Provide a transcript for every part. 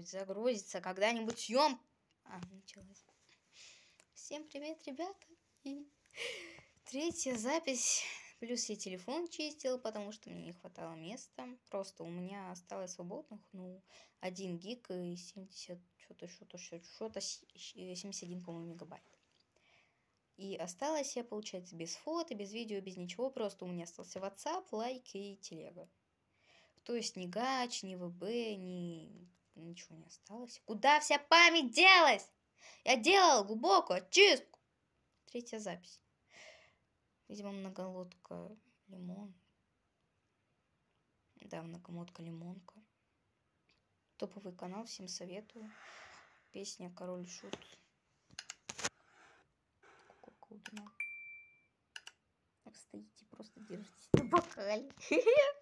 когда-нибудь загрузится, когда-нибудь съем... А, началось. Всем привет, ребята. И третья запись. Плюс я телефон чистил, потому что мне не хватало места. Просто у меня осталось свободных, ну, 1 гиг и 70, что-то, что-то, что-то, 71, по-моему, мегабайт. И осталось я, получается, без фото, без видео, без ничего. Просто у меня остался WhatsApp, лайк и телега. То есть ни гач, ни ВБ, ни... Ничего не осталось. Куда вся память делась? Я делал глубокую очистку. Третья запись. Видимо, многолодка лимон. Да, многомотка лимонка. Топовый канал, всем советую. Песня Король Шут. Так стоите, просто держитесь на бокале.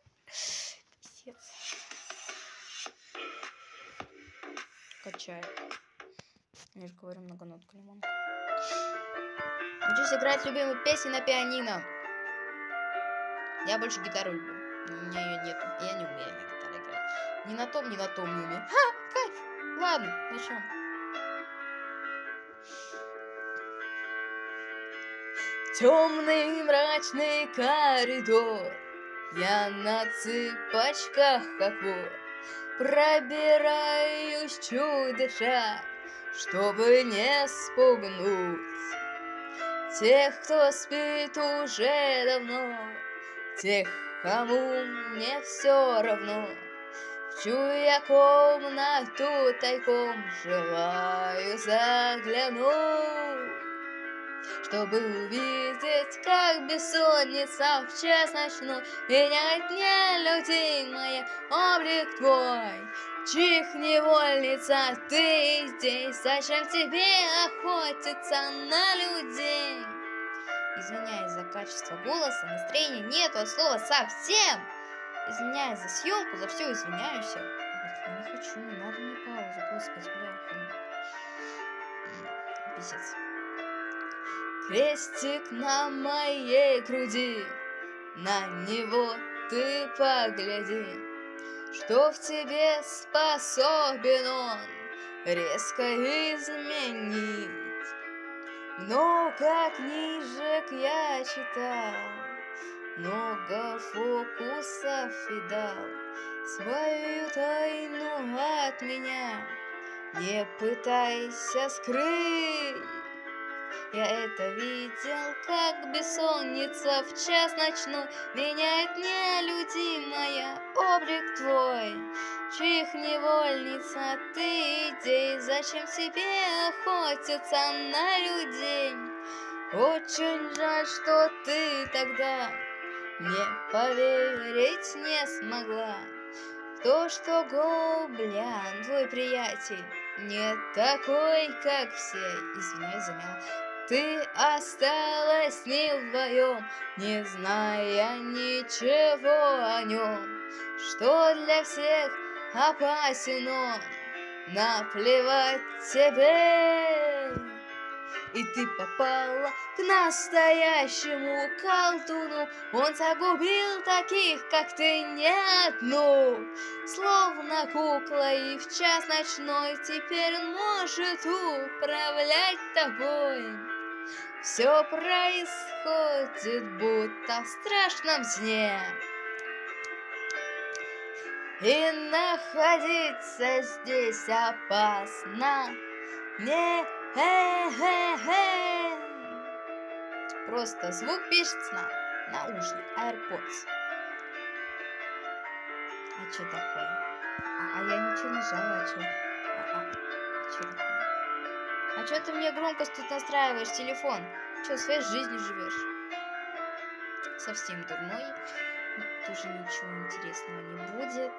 Качаю. Я же говорю, многонотка лимонка. Учусь играть любимые песни на пианино. Я больше гитару люблю. У меня ее нету. Я не умею на гитаре играть. Ни на том, ни на том не умею. Ха, кайф. Ладно, начнем. Темный мрачный коридор Я на цыпочках, как вор Пробираюсь чуть дыша Чтобы не спугнуть Тех, кто спит уже давно, Тех, кому не все равно. В чью я комнату тайком желаю заглянуть, Чтобы увидеть, как бессонница в час ночной Меняет не людей моя облик твой, Чих невольница, ты здесь, зачем тебе охотиться на людей? Извиняюсь за качество голоса, настроения нету от слова совсем. Извиняюсь за съемку, за все извиняюсь. Я не хочу, не надо мне паузу, господи, бляха. Писец. Крестик на моей груди, на него ты погляди. Что в тебе способен он резко изменить. Много книжек я читал, много фокусов и дал свою тайну от меня. Не пытайся скрыть. Я это видел, как бессонница в час ночной Меняет не любимая облик твой Чьих невольница ты идей Зачем тебе охотиться на людей? Очень жаль, что ты тогда Мне поверить не смогла то, что Гоблин, твой приятель не такой, как все. Извиняюсь, замяла. Ты осталась не вдвоем, не зная ничего о нем, что для всех опасен он, наплевать тебе. И ты попала к настоящему колдуну. Он загубил таких, как ты, не одну. Словно кукла и в час ночной Теперь он может управлять тобой все происходит, будто в страшном сне. И находиться здесь опасно. Не э -э -э. Просто звук пишется на наушник AirPods. А что такое? А, а я ничего не нажала, а что? А, а, а что такое? А что ты мне громкость тут настраиваешь, телефон? Что, своей жизнью живешь? Совсем дурной. Тоже ничего интересного не будет.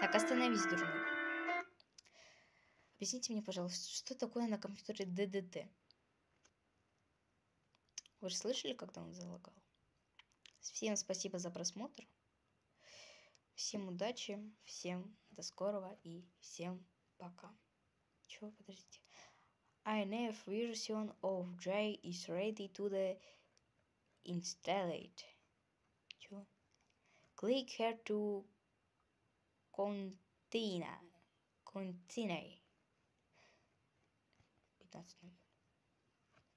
Так, остановись, дурной. Объясните мне, пожалуйста, что такое на компьютере ДДТ? Вы же слышали, когда он залагал? Всем спасибо за просмотр. Всем удачи, всем до скорого и всем пока. Чё, подождите. INF version of J is ready to the installed. Чё? Click here to con Тина. Континей. 15 номер.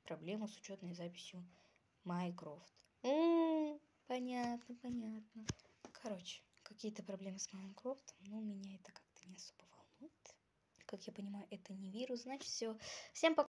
Проблема с учетной записью Майкрофт. Понятно, понятно. Короче, какие-то проблемы с Майнкрафтом, но меня это как-то не особо. Как я понимаю, это не вирус, значит все. Всем пока.